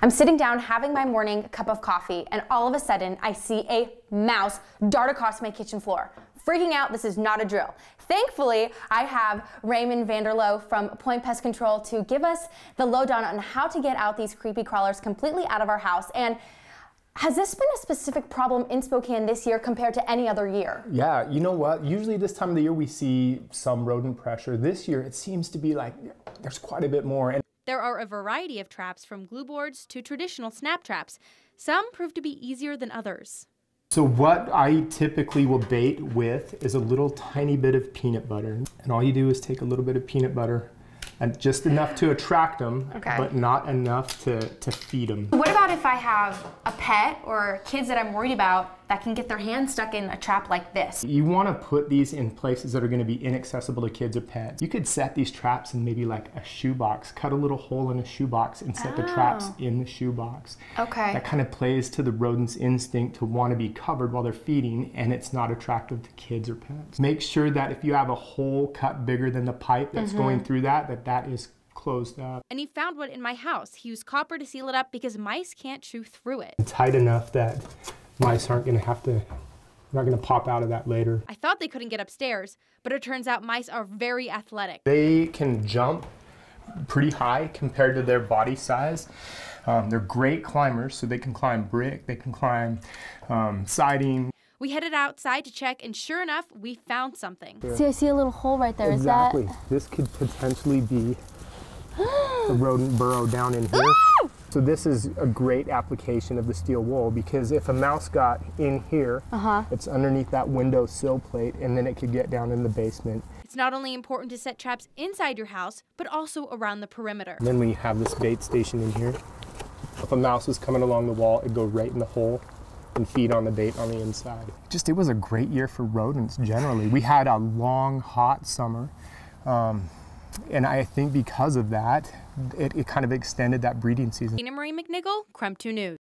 I'm sitting down having my morning cup of coffee, and all of a sudden I see a mouse dart across my kitchen floor. Freaking out, this is not a drill. Thankfully, I have Raymond Vanderloo from Point Pest Control to give us the lowdown on how to get out these creepy crawlers completely out of our house. And has this been a specific problem in Spokane this year compared to any other year? Yeah, you know what? Usually this time of the year we see some rodent pressure. This year it seems to be like there's quite a bit more. And there are a variety of traps from glue boards to traditional snap traps. Some prove to be easier than others. So what I typically will bait with is a little tiny bit of peanut butter. And all you do is take a little bit of peanut butter, and just enough to attract them, okay. but not enough to, to feed them. What about if I have a pet or kids that I'm worried about that can get their hands stuck in a trap like this? You want to put these in places that are going to be inaccessible to kids or pets. You could set these traps in maybe like a shoebox, cut a little hole in a shoebox and set oh. the traps oh. in the shoebox. Okay. That kind of plays to the rodent's instinct to want to be covered while they're feeding and it's not attractive to kids or pets. Make sure that if you have a hole cut bigger than the pipe that's mm -hmm. going through that, that that is closed up. And he found one in my house. He used copper to seal it up because mice can't chew through it. Tight enough that mice aren't going to have to not going to pop out of that later. I thought they couldn't get upstairs, but it turns out mice are very athletic. They can jump pretty high compared to their body size. Um, they're great climbers, so they can climb brick, they can climb um, siding. We headed outside to check, and sure enough, we found something. See, I see a little hole right there. Exactly. Is that... This could potentially be a rodent burrow down in here. so this is a great application of the steel wool because if a mouse got in here, uh -huh. it's underneath that window sill plate, and then it could get down in the basement. It's not only important to set traps inside your house, but also around the perimeter. And then when you have this bait station in here, if a mouse was coming along the wall, it'd go right in the hole and feed on the bait on the inside. Just, it was a great year for rodents generally. We had a long, hot summer. Um, and I think because of that, it, it kind of extended that breeding season. Danamarie McNicholl, KREM 2 News.